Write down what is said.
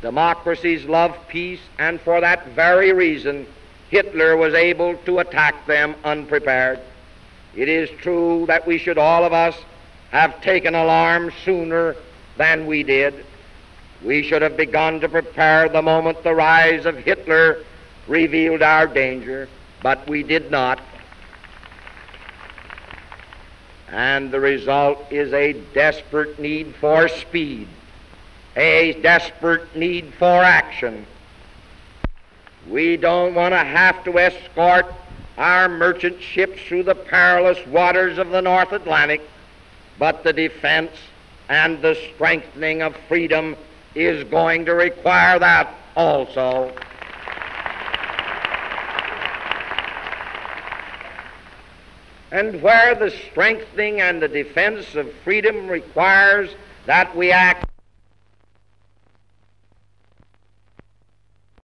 Democracies love peace, and for that very reason, Hitler was able to attack them unprepared. It is true that we should all of us have taken alarm sooner than we did. We should have begun to prepare the moment the rise of Hitler revealed our danger, but we did not. And the result is a desperate need for speed, a desperate need for action. We don't want to have to escort our merchant ships through the perilous waters of the North Atlantic, but the defense and the strengthening of freedom is going to require that also. And where the strengthening and the defense of freedom requires that we act